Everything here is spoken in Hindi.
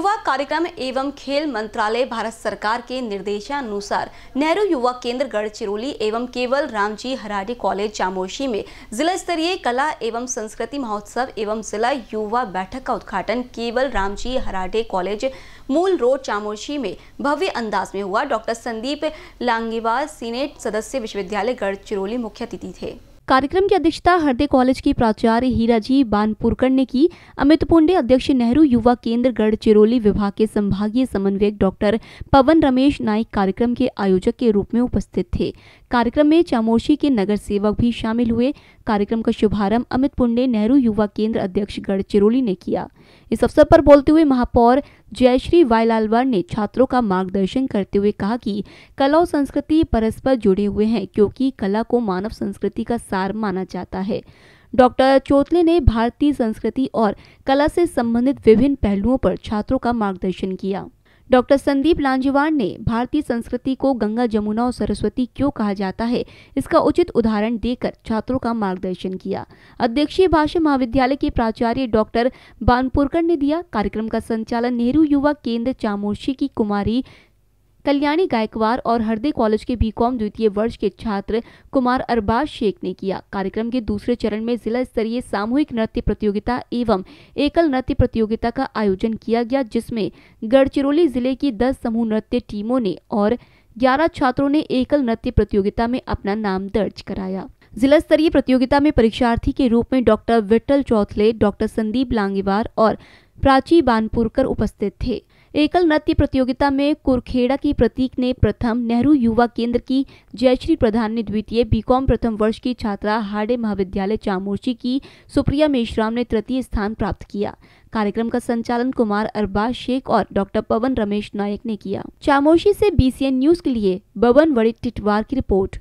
कार्यक्रम एवं खेल मंत्रालय भारत सरकार के निर्देशानुसार नेहरू युवा केंद्र गढ़चिरौली एवं केवल रामजी हराडी कॉलेज चामोशी में जिला स्तरीय कला एवं संस्कृति महोत्सव एवं जिला युवा बैठक का उद्घाटन केवल रामजी हराडे कॉलेज मूल रोड चामोशी में भव्य अंदाज में हुआ। डॉक्टर संदीप लांगीवाल, सीनेट सदस्य विश्वविद्यालय गढ़चिरौली मुख्य अतिथि थे। कार्यक्रम की अध्यक्षता हरदे कॉलेज की प्राचार्य हीराजी बानपुरकर ने की। अमित पुंडे अध्यक्ष नेहरू युवा केंद्र गढ़चिरौली विभाग के संभागीय समन्वयक डॉक्टर पवन रमेश नाइक कार्यक्रम के आयोजक के रूप में उपस्थित थे। कार्यक्रम में चामोशी के नगर सेवक भी शामिल हुए। कार्यक्रम का शुभारंभ अमित पुंडे, नेहरू युवा केंद्र अध्यक्ष गढ़चिरौली ने किया। इस अवसर पर बोलते हुए महापौर जयश्री वायलालवर ने छात्रों का मार्गदर्शन करते हुए कहा कि कला और संस्कृति परस्पर जुड़े हुए हैं, क्योंकि कला को मानव संस्कृति का सार माना जाता है। डॉक्टर चोतले ने भारतीय संस्कृति और कला से संबंधित विभिन्न पहलुओं पर छात्रों का मार्गदर्शन किया। डॉक्टर संदीप लांजीवान ने भारतीय संस्कृति को गंगा जमुना और सरस्वती क्यों कहा जाता है? इसका उचित उदाहरण देकर छात्रों का मार्गदर्शन किया। अध्यक्षीय भाषा महाविद्यालय के प्राचार्य डॉक्टर बानपुरकर ने दिया। कार्यक्रम का संचालन नेहरू युवा केंद्र चामोशी की कुमारी कल्याणी गायकवाड़ और हरदे कॉलेज के बीकॉम द्वितीय वर्ष के छात्र कुमार अरबाज शेख ने किया। कार्यक्रम के दूसरे चरण में जिला स्तरीय सामूहिक नृत्य प्रतियोगिता एवं एकल नृत्य प्रतियोगिता का आयोजन किया गया, जिसमें गढ़चिरौली ज़िले की 10 समूह नृत्य टीमों ने और 11 छात्रों ने एकल नृत्य प्रतियोगिता में अपना नाम दर्ज कराया। जिला स्तरीय प्रतियोगिता में परीक्षार्थी के रूप में डॉक्टर विट्ठल चौथले, डॉक्टर संदीप लांगीवार और प्राची बानपुरकर उपस्थित थे। एकल नृत्य प्रतियोगिता में कुरखेड़ा की प्रतीक ने प्रथम नेहरू युवा केंद्र की जयश्री प्रधान ने द्वितीय बीकॉम प्रथम वर्ष की छात्रा हार्डे महाविद्यालय चामोर्ची की सुप्रिया मेश्राम ने तृतीय स्थान प्राप्त किया। कार्यक्रम का संचालन कुमार अरबाज शेख और डॉक्टर पवन रमेश नायक ने किया। चामोशी से बीसीएन न्यूज़ के लिए बबन वड़ी टिटवार की रिपोर्ट।